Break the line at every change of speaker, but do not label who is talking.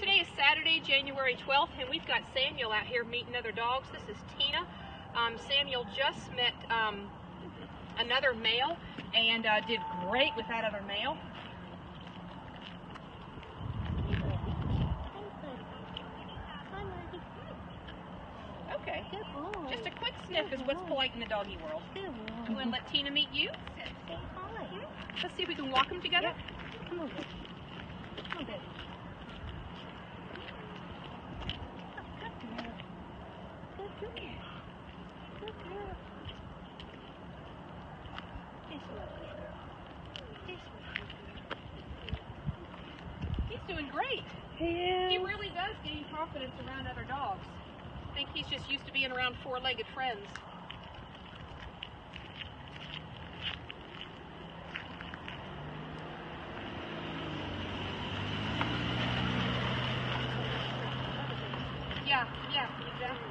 Today is Saturday, January 12th, and we've got Samuel out here meeting other dogs. This is Tina. Um, Samuel just met um, another male and uh, did great with that other male. Okay, just a quick sniff is what's polite in the doggy world. You want to let Tina meet you? Let's see if we can walk them together.
Come on, baby. Come on, baby. Good girl. Good girl. This way, good girl. This way.
He's doing great.
Yeah.
He really does gain confidence around other dogs. I think he's just used to being around four-legged friends. Yeah, yeah, exactly.